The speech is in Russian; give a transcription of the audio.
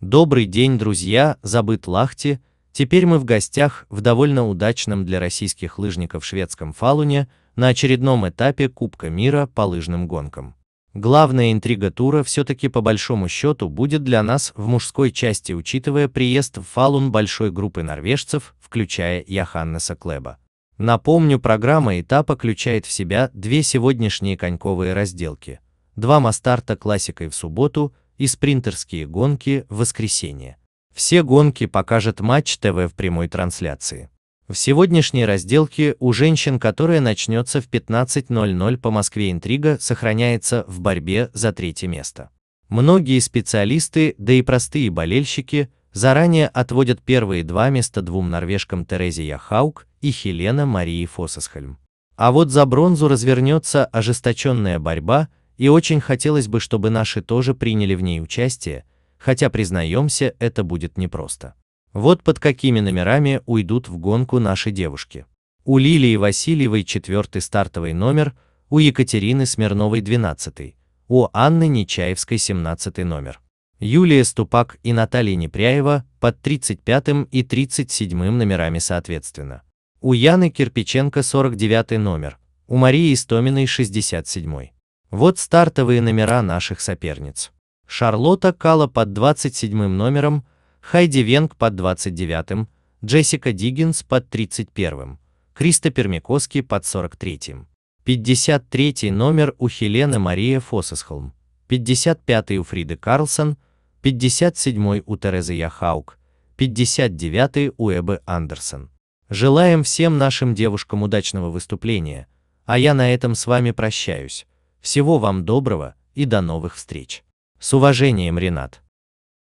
Добрый день, друзья, забыт Лахти. Теперь мы в гостях в довольно удачном для российских лыжников шведском Фалуне на очередном этапе Кубка мира по лыжным гонкам. Главная интрига тура все-таки по большому счету будет для нас в мужской части, учитывая приезд в Фалун большой группы норвежцев, включая Яханнеса Клеба. Напомню, программа этапа включает в себя две сегодняшние коньковые разделки, два мастарта классикой в субботу и спринтерские гонки в воскресенье. Все гонки покажет Матч ТВ в прямой трансляции. В сегодняшней разделке у женщин, которая начнется в 15.00 по Москве интрига, сохраняется в борьбе за третье место. Многие специалисты, да и простые болельщики, заранее отводят первые два места двум норвежкам Терезе Яхаук и Хелена Марии Фосесхельм. А вот за бронзу развернется ожесточенная борьба, и очень хотелось бы, чтобы наши тоже приняли в ней участие, хотя, признаемся, это будет непросто. Вот под какими номерами уйдут в гонку наши девушки. У Лилии Васильевой четвертый стартовый номер, у Екатерины Смирновой двенадцатый, у Анны Нечаевской семнадцатый номер. Юлия Ступак и Наталья Непряева под 35 и 37 номерами соответственно. У Яны Кирпиченко 49 номер, у Марии Истоминой 67. Вот стартовые номера наших соперниц. Шарлотта Кала под 27 номером, Хайди Венг под 29-м, Джессика Диггинс под 31-м, Кристопер Микоски под 43-м. 53-й номер у Хелены Мария Фосесхолм, 55-й у Фриды Карлсон, 57-й у Терезы Яхаук, 59-й у Эбы Андерсон. Желаем всем нашим девушкам удачного выступления, а я на этом с вами прощаюсь. Всего вам доброго и до новых встреч. С уважением, Ренат.